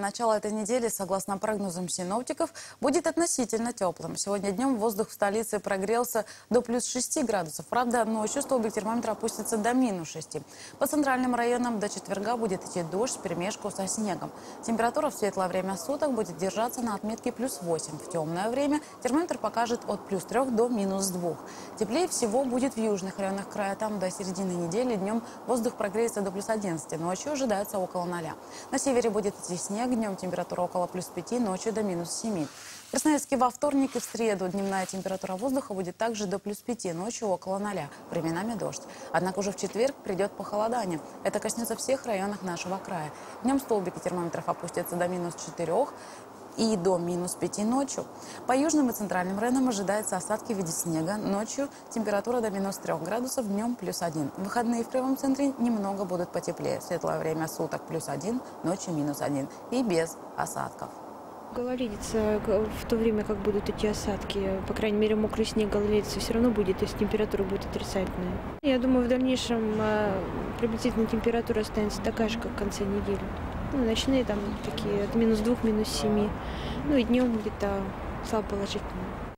начало этой недели, согласно прогнозам синоптиков, будет относительно теплым. Сегодня днем воздух в столице прогрелся до плюс 6 градусов. Правда, ночью столбик термометра опустится до минус 6. По центральным районам до четверга будет идти дождь в перемешку со снегом. Температура в светлое время суток будет держаться на отметке плюс 8. В темное время термометр покажет от плюс 3 до минус 2. Теплее всего будет в южных районах края. Там до середины недели днем воздух прогреется до плюс 11. Ночью ожидается около 0. На севере будет идти снег, днем температура около плюс 5, ночью до минус 7. В Красноярске во вторник и в среду дневная температура воздуха будет также до плюс 5, ночью около 0, временами дождь. Однако уже в четверг придет похолодание. Это коснется всех районов нашего края. Днем столбики термометров опустятся до минус 4 и до минус 5 ночью. По южным и центральным районам ожидаются осадки в виде снега. Ночью температура до минус 3 градусов, днем плюс 1. В выходные в прямом центре немного будут потеплее. Светлое время суток плюс 1, ночью минус 1 и без осадков. Гололедица в то время, как будут эти осадки, по крайней мере, мокрый снег гололедица все равно будет, если температура будет отрицательная. Я думаю, в дальнейшем э, приблизительно температура останется такая же, как в конце недели. Ну, ночные там такие от минус двух, минус семи. Ну и днем где-то слабо положительно.